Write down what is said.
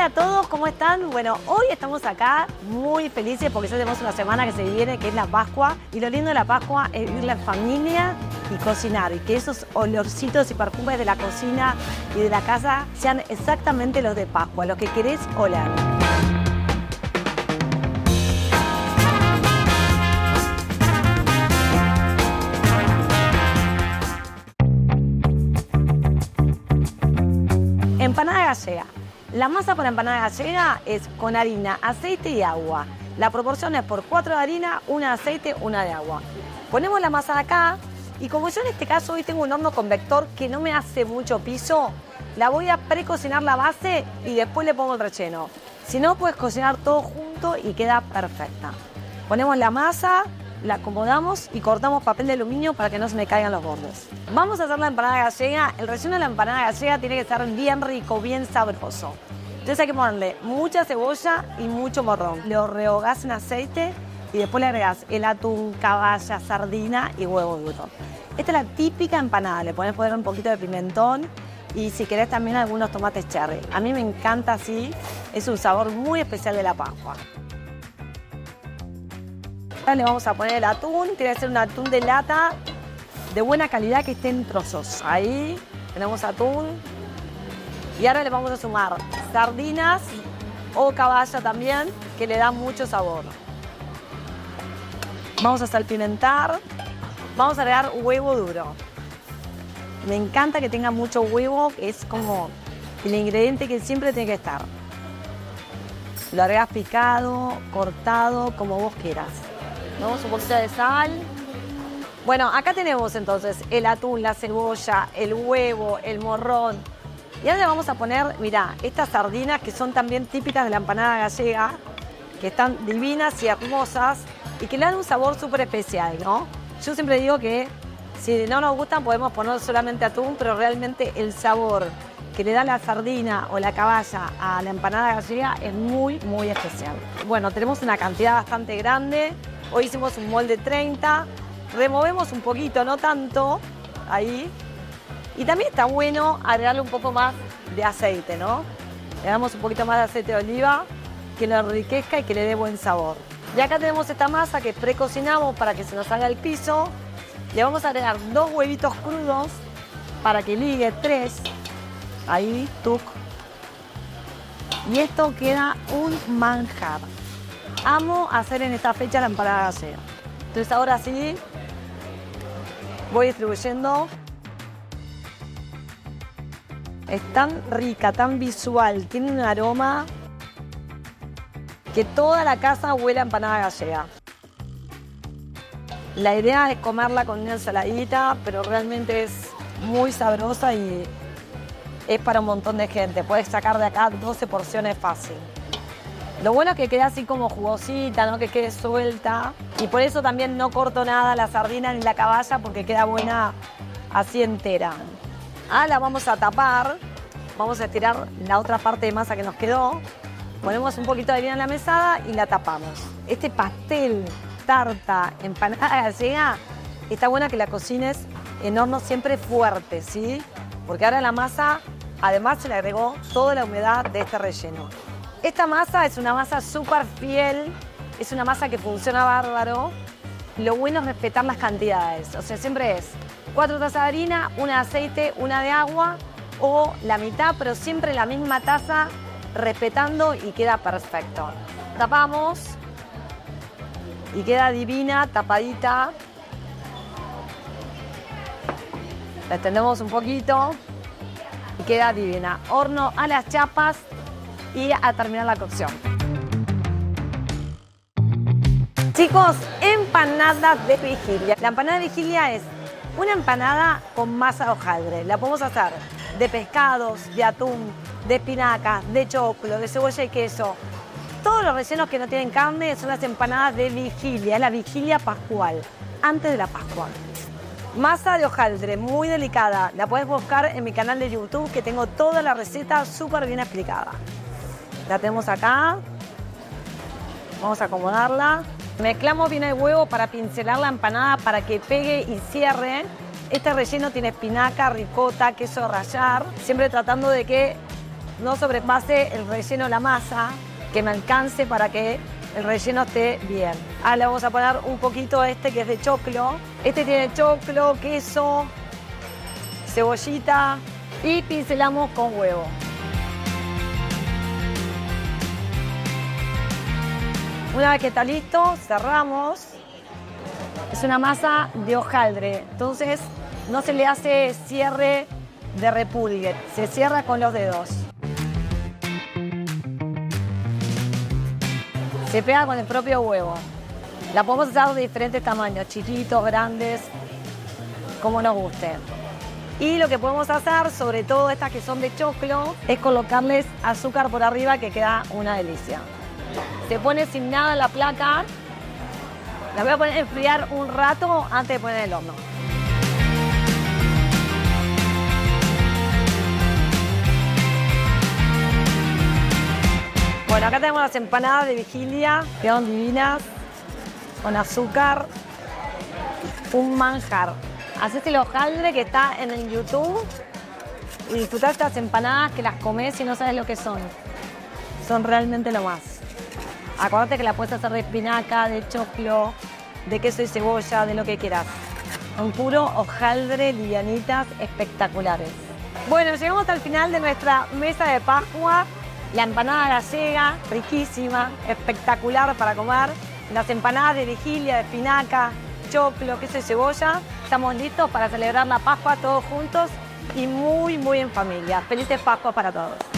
Hola a todos, ¿cómo están? Bueno, hoy estamos acá muy felices porque ya tenemos una semana que se viene, que es la Pascua. Y lo lindo de la Pascua es ir la familia y cocinar. Y que esos olorcitos y perfumes de la cocina y de la casa sean exactamente los de Pascua, los que querés oler. Empanada gallega. La masa para empanada gallega es con harina, aceite y agua. La proporción es por 4 de harina, una de aceite, una de agua. Ponemos la masa acá y como yo en este caso hoy tengo un horno convector que no me hace mucho piso, la voy a precocinar la base y después le pongo el relleno. Si no, puedes cocinar todo junto y queda perfecta. Ponemos la masa, la acomodamos y cortamos papel de aluminio para que no se me caigan los bordes. Vamos a hacer la empanada gallega. El relleno de la empanada gallega tiene que estar bien rico, bien sabroso. Entonces hay que ponerle mucha cebolla y mucho morrón. Lo rehogás en aceite y después le agregás el atún, caballa, sardina y huevo duro. Esta es la típica empanada. Le podés poner un poquito de pimentón y si querés también algunos tomates cherry. A mí me encanta así. Es un sabor muy especial de la Pascua. Le vamos a poner el atún, tiene que ser un atún de lata de buena calidad que esté en trozos. Ahí tenemos atún. Y ahora le vamos a sumar sardinas o caballa también, que le da mucho sabor. Vamos a salpimentar. Vamos a agregar huevo duro. Me encanta que tenga mucho huevo, es como el ingrediente que siempre tiene que estar. Lo agregas picado, cortado, como vos quieras. Un poquito de sal. Bueno, acá tenemos entonces el atún, la cebolla, el huevo, el morrón. Y ahora le vamos a poner, mira, estas sardinas que son también típicas de la empanada gallega, que están divinas y hermosas y que le dan un sabor súper especial, ¿no? Yo siempre digo que si no nos gustan podemos poner solamente atún, pero realmente el sabor que le da la sardina o la caballa a la empanada gallega es muy, muy especial. Bueno, tenemos una cantidad bastante grande. Hoy hicimos un molde 30. Removemos un poquito, no tanto, ahí. Y también está bueno agregarle un poco más de aceite, ¿no? Le damos un poquito más de aceite de oliva que lo enriquezca y que le dé buen sabor. Y acá tenemos esta masa que precocinamos para que se nos haga el piso. Le vamos a agregar dos huevitos crudos para que ligue tres. Ahí, tuc. Y esto queda un manjar. Amo hacer en esta fecha la empanada gallega. Entonces ahora sí, voy distribuyendo. Es tan rica, tan visual, tiene un aroma que toda la casa huele a empanada gallega. La idea es comerla con una ensaladita, pero realmente es muy sabrosa y es para un montón de gente. Puedes sacar de acá 12 porciones fácil. Lo bueno es que queda así como jugosita, ¿no? que quede suelta. Y por eso también no corto nada la sardina ni la caballa porque queda buena así entera. Ah, la vamos a tapar. Vamos a estirar la otra parte de masa que nos quedó. Ponemos un poquito de harina en la mesada y la tapamos. Este pastel, tarta, empanada gallega, está buena que la cocines en horno siempre fuerte, ¿sí? Porque ahora la masa, además se le agregó toda la humedad de este relleno. Esta masa es una masa súper fiel, es una masa que funciona bárbaro. Lo bueno es respetar las cantidades, o sea, siempre es cuatro tazas de harina, una de aceite, una de agua o la mitad, pero siempre la misma taza, respetando y queda perfecto. Tapamos y queda divina, tapadita. La extendemos un poquito y queda divina. Horno a las chapas y a terminar la cocción. Chicos, empanadas de vigilia. La empanada de vigilia es una empanada con masa de hojaldre. La podemos hacer de pescados, de atún, de espinacas, de choclo, de cebolla y queso. Todos los rellenos que no tienen carne son las empanadas de vigilia, es la vigilia pascual, antes de la Pascua. Masa de hojaldre, muy delicada. La puedes buscar en mi canal de YouTube que tengo toda la receta súper bien explicada. La tenemos acá. Vamos a acomodarla. Mezclamos bien el huevo para pincelar la empanada para que pegue y cierre. Este relleno tiene espinaca, ricota, queso rallar, siempre tratando de que no sobrepase el relleno la masa, que me alcance para que el relleno esté bien. Ahora le vamos a poner un poquito este que es de choclo. Este tiene choclo, queso, cebollita y pincelamos con huevo. Una vez que está listo, cerramos. Es una masa de hojaldre, entonces no se le hace cierre de repulgue, se cierra con los dedos. Se pega con el propio huevo. La podemos usar de diferentes tamaños, chiquitos, grandes, como nos guste. Y lo que podemos hacer, sobre todo estas que son de choclo, es colocarles azúcar por arriba que queda una delicia. Se pone sin nada la placa. La voy a poner a enfriar un rato antes de poner el horno. Bueno, acá tenemos las empanadas de vigilia, quedan divinas, con azúcar, un manjar. Hacete el hojaldre que está en el YouTube y disfrutar estas empanadas que las comes y no sabes lo que son. Son realmente lo más. Acuérdate que la puedes hacer de espinaca, de choclo, de queso y cebolla, de lo que quieras. Un puro hojaldre, livianitas, espectaculares. Bueno, llegamos el final de nuestra mesa de Pascua. La empanada gallega, riquísima, espectacular para comer. Las empanadas de vigilia, de espinaca, choclo, queso y cebolla. Estamos listos para celebrar la Pascua todos juntos y muy, muy en familia. Felices Pascua para todos.